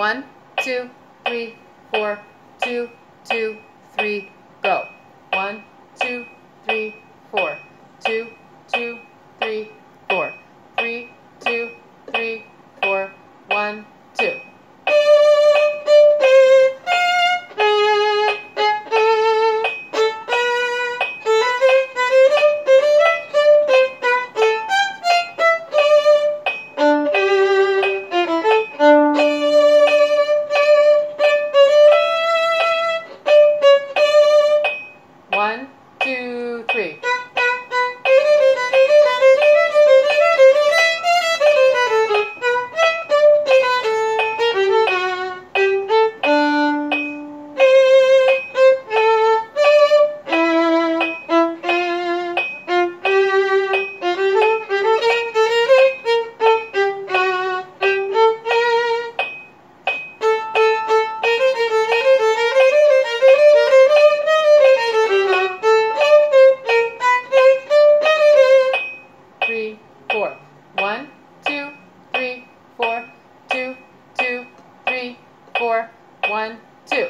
One, two, three, four, two, two, three, one, two.